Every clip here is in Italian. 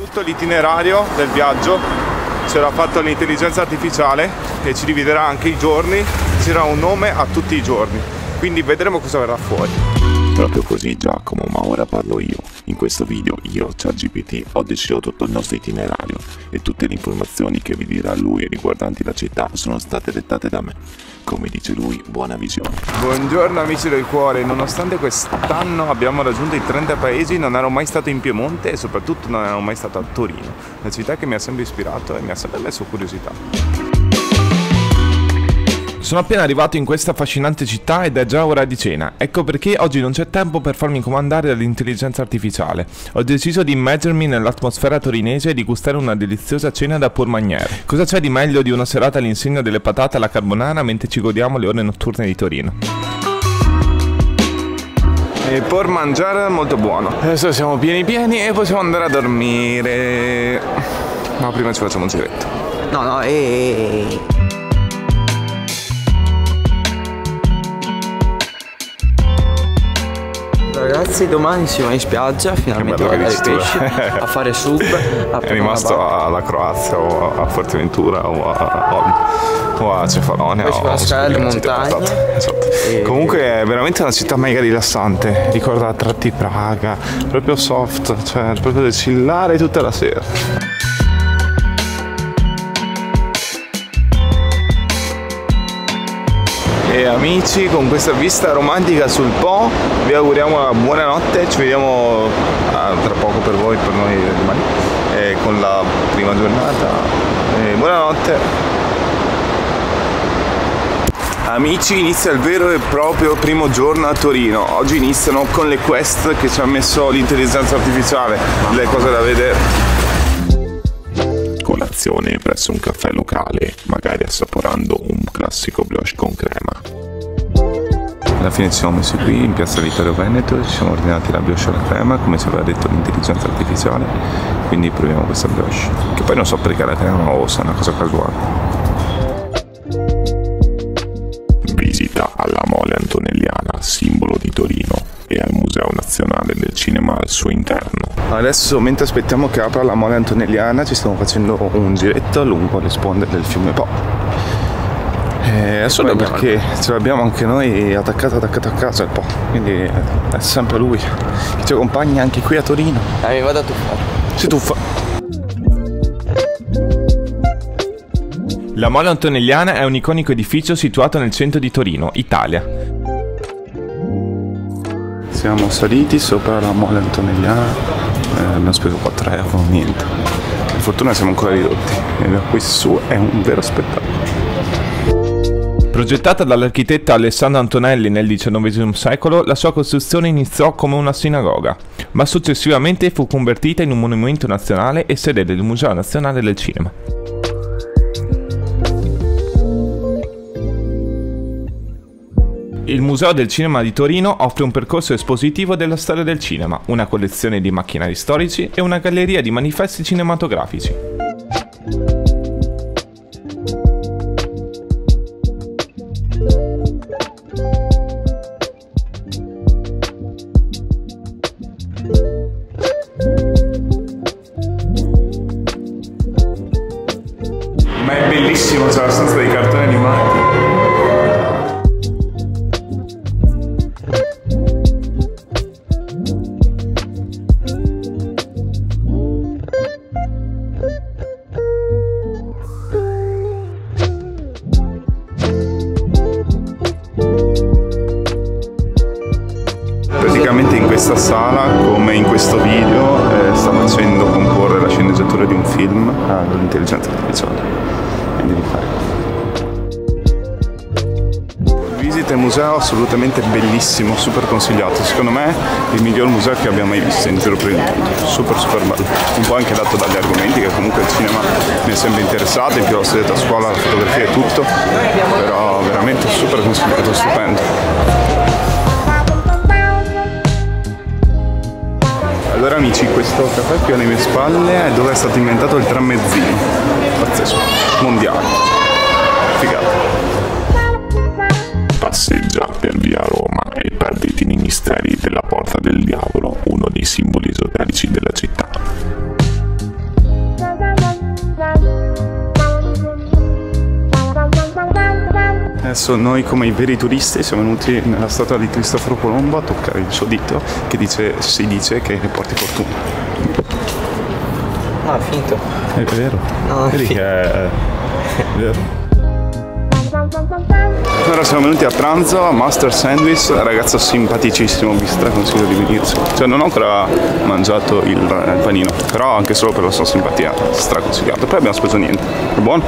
Tutto l'itinerario del viaggio ce l'ha fatto l'intelligenza artificiale e ci dividerà anche i giorni, darà un nome a tutti i giorni, quindi vedremo cosa verrà fuori. Proprio così Giacomo, ma ora parlo io. In questo video io, ChatGPT, ho deciso tutto il nostro itinerario e tutte le informazioni che vi dirà lui riguardanti la città sono state dettate da me. Come dice lui, buona visione. Buongiorno amici del cuore, nonostante quest'anno abbiamo raggiunto i 30 paesi non ero mai stato in Piemonte e soprattutto non ero mai stato a Torino, una città che mi ha sempre ispirato e mi ha sempre messo curiosità. Sono appena arrivato in questa affascinante città ed è già ora di cena. Ecco perché oggi non c'è tempo per farmi comandare dall'intelligenza artificiale. Ho deciso di immergermi nell'atmosfera torinese e di gustare una deliziosa cena da Pourmanière. Cosa c'è di meglio di una serata all'insegna delle patate alla carbonara mentre ci godiamo le ore notturne di Torino? E por mangiare molto buono. Adesso siamo pieni pieni e possiamo andare a dormire. Ma prima ci facciamo un giretto. No, no, e... Ragazzi, domani si va in spiaggia, finalmente a guardare i pesci, a fare sub. A È rimasto alla Croazia o a Forteventura o a, o a Cefalonia. Poi si fa scale montagne. Esatto. E... Comunque è veramente una città mega rilassante. Ricorda a tratti Praga, proprio soft, cioè proprio da chillare tutta la sera. Amici con questa vista romantica sul Po vi auguriamo una buona notte ci vediamo ah, tra poco per voi per noi domani eh, con la prima giornata eh, buonanotte Amici, inizia il vero e proprio primo giorno a Torino. Oggi iniziano con le quest che ci ha messo l'intelligenza artificiale, le cose da vedere. Colazione presso un caffè locale, magari assaporando un classico brioche con crema. Alla fine ci siamo messi qui in piazza Vittorio Veneto, ci siamo ordinati la brioche alla crema, come ci aveva detto l'intelligenza artificiale, quindi proviamo questa brioche, che poi non so perché la crema o se è una cosa casuale. Visita alla Mole Antonelliana, simbolo di Torino, e al Museo Nazionale del Cinema al suo interno. Adesso, mentre aspettiamo che apra la Mole Antonelliana, ci stiamo facendo un giretto lungo le sponde del fiume Po eh, solo perché ce l'abbiamo anche noi attaccato attaccato a casa il po', quindi è sempre lui che ci accompagna anche qui a Torino. Dai, mi vado a tuffare. Si tuffa. La Mola Antonelliana è un iconico edificio situato nel centro di Torino, Italia. Siamo saliti sopra la Mola Antonelliana, eh, abbiamo speso 4 euro, niente. Per fortuna siamo ancora ridotti e qui su è un vero spettacolo. Progettata dall'architetto Alessandro Antonelli nel XIX secolo, la sua costruzione iniziò come una sinagoga, ma successivamente fu convertita in un monumento nazionale e sede del Museo Nazionale del Cinema. Il Museo del Cinema di Torino offre un percorso espositivo della storia del cinema, una collezione di macchinari storici e una galleria di manifesti cinematografici. bellissimo, c'è la stanza dei cartoni animati. Film all'intelligenza artificiale. Quindi di fare. Visita il museo assolutamente bellissimo, super consigliato, secondo me il miglior museo che abbia mai visto in giro per il mondo, super super bello, un po' anche dato dagli argomenti che comunque il cinema mi è sempre interessato, in più ho studiato a scuola la fotografia e tutto, però veramente super consigliato, stupendo. Allora amici, questo caffè qui alle mie spalle è dove è stato inventato il trammezzino. Pazzesco, mondiale. Figata. Passeggia per via Roma e perditi nei misteri della Porta del Diavolo, uno dei simboli esoterici della città. Adesso noi come i veri turisti siamo venuti nella statua di Cristoforo Colombo a toccare il suo dito che dice, si dice che porti fortuna. No, è finito. È vero. No, è Vedi finito. è, è vero. Ora siamo venuti a pranzo a Master Sandwich, ragazzo simpaticissimo, vi straconsiglio di venirci. Cioè non ho ancora mangiato il, il panino, però anche solo per la sua simpatia, straconsigliato. Poi abbiamo speso niente. È buono?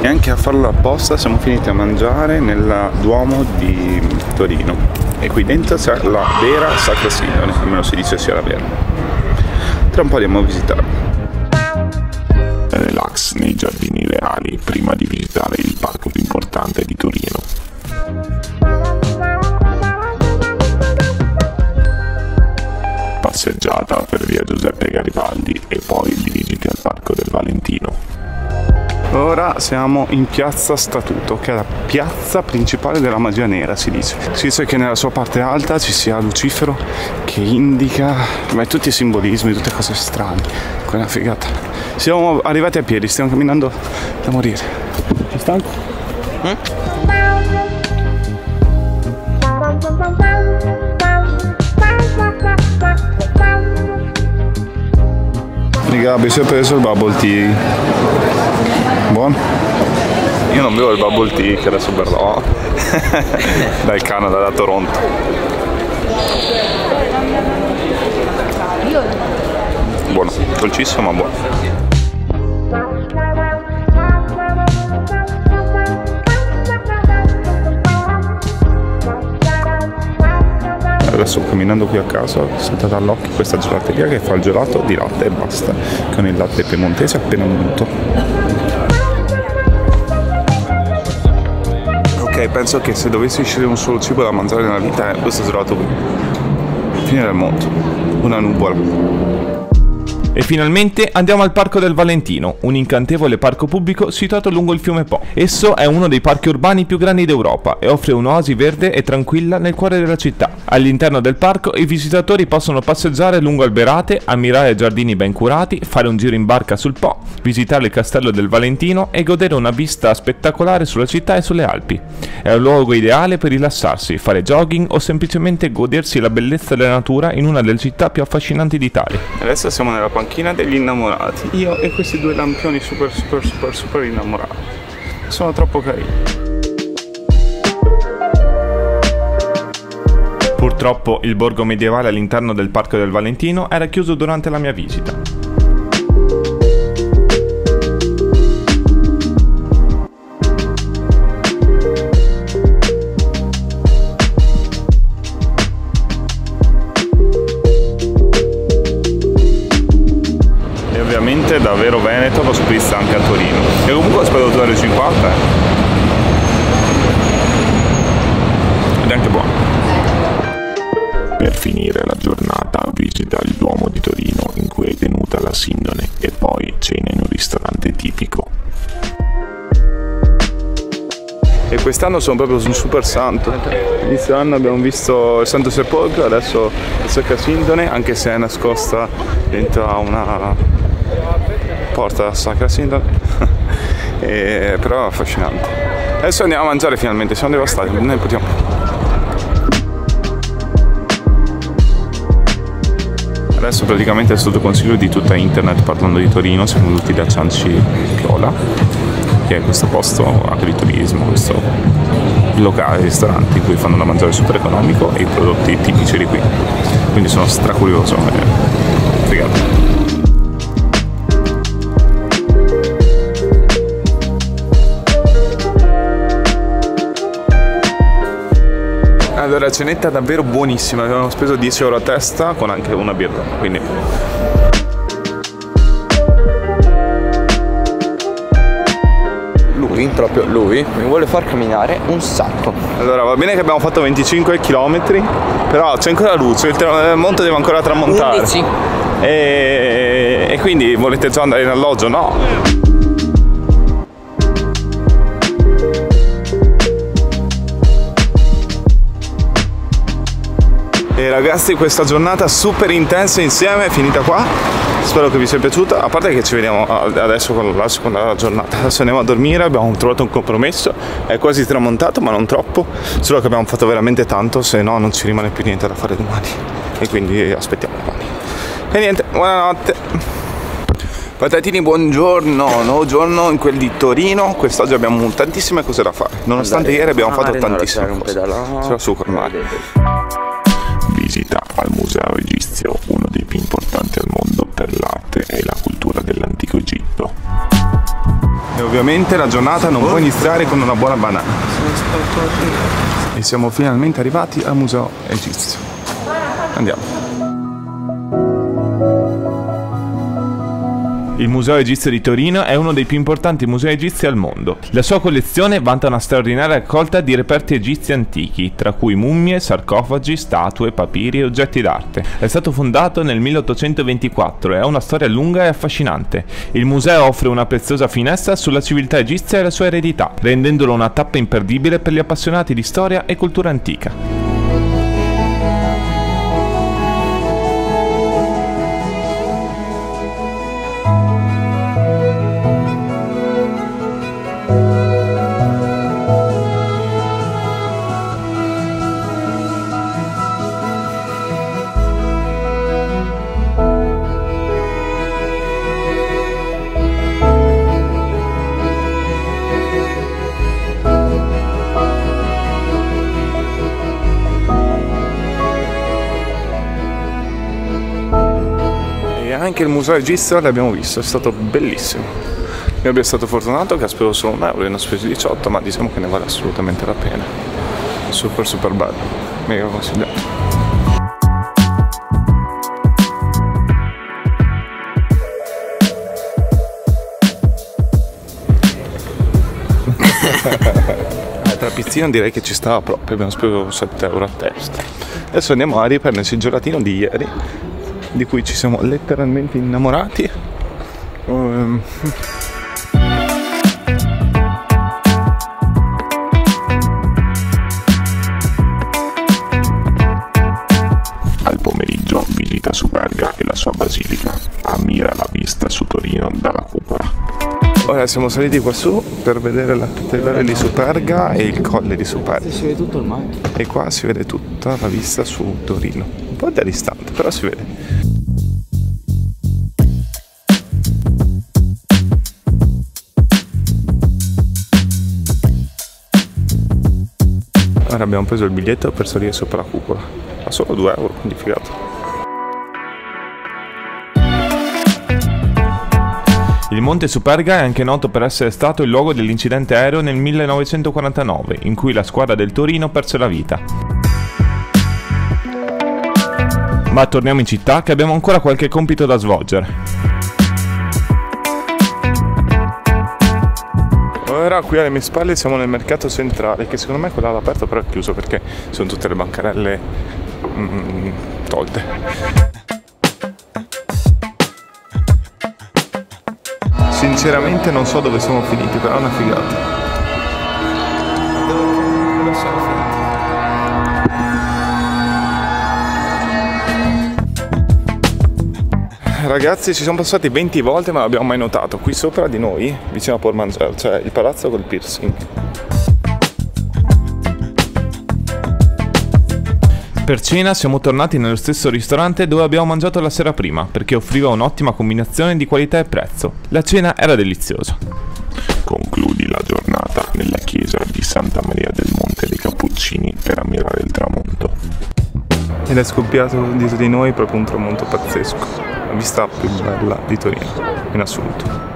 E anche a farlo apposta siamo finiti a mangiare nel Duomo di Torino. E qui dentro c'è la vera Sacra Sindone, almeno si dice sia la vera. Tra un po' andiamo a visitare. Relax nei giardini reali prima di visitare il parco Passeggiata per via Giuseppe Garibaldi e poi dirigiti al parco del Valentino. Ora siamo in piazza Statuto, che è la piazza principale della magia nera, si dice. Si dice che nella sua parte alta ci sia Lucifero che indica beh, tutti i simbolismi, tutte cose strane. Quella figata. Siamo arrivati a piedi, stiamo camminando da morire. Sei stanco? Gabi, si è preso il bubble tea. Buono? Io non bevo il bubble tea che adesso berrò dal Canada, da Toronto. Buono, dolcissimo ma buono. Adesso camminando qui a casa ho saltato all'occhio questa gelateria che fa il gelato di latte e basta, con il latte piemontese appena munto. Ok, penso che se dovessi scegliere un solo cibo da mangiare nella vita è questo gelato qui. Fine del mondo. Una nuvola. E finalmente andiamo al Parco del Valentino, un incantevole parco pubblico situato lungo il fiume Po. Esso è uno dei parchi urbani più grandi d'Europa e offre un'oasi verde e tranquilla nel cuore della città. All'interno del parco i visitatori possono passeggiare lungo alberate, ammirare giardini ben curati, fare un giro in barca sul Po, visitare il castello del Valentino e godere una vista spettacolare sulla città e sulle Alpi. È un luogo ideale per rilassarsi, fare jogging o semplicemente godersi la bellezza della natura in una delle città più affascinanti d'Italia. Adesso siamo nella panchina degli innamorati. Io e questi due lampioni super super super super innamorati. Sono troppo carini. Purtroppo il borgo medievale all'interno del Parco del Valentino era chiuso durante la mia visita. E quest'anno sono proprio un super santo. Inizio anno abbiamo visto il Santo Sepolcro, adesso la Sacra Sindone, anche se è nascosta dentro a una porta Sacra Sindone. E- però affascinante. Adesso andiamo a mangiare finalmente, siamo devastati, non ne potiamo. Adesso praticamente è sotto consiglio di tutta internet parlando di Torino, siamo venuti da Cianci Piola, che è questo posto agriturismo, questo locale, ristorante in cui fanno da mangiare super economico e i prodotti tipici di qui. Quindi sono stracurioso e figato. Allora, cenetta davvero buonissima, abbiamo speso 10 euro a testa con anche una birra, quindi proprio lui, mi vuole far camminare un sacco. Allora, va bene che abbiamo fatto 25 km, però c'è ancora luce, il il monte deve ancora tramontare. 11. E, e quindi volete già andare in alloggio? No. E ragazzi, questa giornata super intensa insieme è finita qua. spero che vi sia piaciuta. A parte che ci vediamo adesso con la seconda giornata. Adesso andiamo a dormire abbiamo trovato un compromesso. È quasi tramontato ma non troppo. Solo che abbiamo fatto veramente tanto se no non ci rimane più niente da fare domani. E quindi aspettiamo domani. E niente buonanotte. Patatini, buongiorno, nuovo giorno in quel di Torino, quest'oggi abbiamo tantissime cose da fare, nonostante Andare, ieri abbiamo fatto tantissime cose. Sarà su col ovviamente la giornata non può iniziare con una buona banana. E siamo finalmente arrivati al Museo Egizio. Andiamo. Il Museo Egizio di Torino è uno dei più importanti musei egizi al mondo. La sua collezione vanta una straordinaria raccolta di reperti egizi antichi, tra cui mummie, sarcofagi, statue, papiri e oggetti d'arte. È stato fondato nel 1824 e ha una storia lunga e affascinante. Il museo offre una preziosa finestra sulla civiltà egizia e la sua eredità, rendendolo una tappa imperdibile per gli appassionati di storia e cultura antica. Anche il museo egizio l'abbiamo visto, è stato bellissimo. Io abbiamo stato fortunato che ha speso solo un euro, ne ho speso 18, ma diciamo che ne vale assolutamente la pena. Super super bello, mega consigliato. tra pizzino direi che ci stava proprio, abbiamo speso 7 euro a testa. Adesso andiamo a riprenderci il gelatino di ieri di cui ci siamo letteralmente innamorati. Um, Al pomeriggio visita Superga e la sua basilica. Ammira la vista su Torino dalla cupola. Ora siamo saliti qua su per vedere la cattedrale di Superga e il colle di Superga. Si vede tutto il mare. E qua si vede tutta la vista su Torino. Un po' da distante, però si vede. Ora abbiamo preso il biglietto per salire sopra la cupola. Ma solo 2 euro, quindi figato. Il monte Superga è anche noto per essere stato il luogo dell'incidente aereo nel 1949, in cui la squadra del Torino perse la vita. Ma torniamo in città che abbiamo ancora qualche compito da svolgere. Ora qui alle mie spalle siamo nel mercato centrale, che secondo me è quello all'aperto però è chiuso perché sono tutte le bancarelle mm, tolte. Sinceramente non so dove siamo finiti, però è una figata. Ragazzi ci siamo passati 20 volte ma non abbiamo mai notato qui sopra di noi vicino a Port Manger cioè il palazzo col piercing Per cena siamo tornati nello stesso ristorante dove abbiamo mangiato la sera prima, perché offriva un'ottima combinazione di qualità e prezzo. La cena era deliziosa. Concludi la giornata nella chiesa di Santa Maria del Monte dei Cappuccini per ammirare il tramonto. Ed è scoppiato dietro di noi proprio un tramonto pazzesco vista più bella di Torino, in assoluto.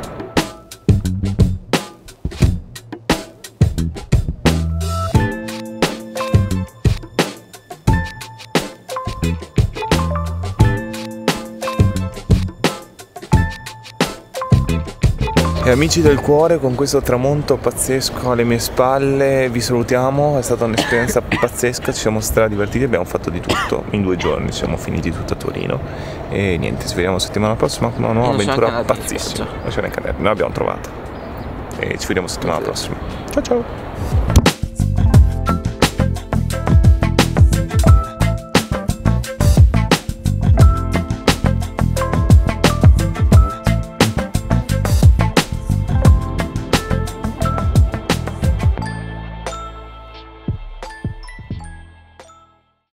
E amici del cuore, con questo tramonto pazzesco alle mie spalle, vi salutiamo. È stata un'esperienza pazzesca, ci siamo stra divertiti, abbiamo fatto di tutto in due giorni, siamo finiti tutto a Torino. E niente, ci vediamo settimana prossima con una nuova avventura pazzissima. Non c'è neanche noi l'abbiamo trovata. E ci vediamo settimana prossima. Ciao ciao!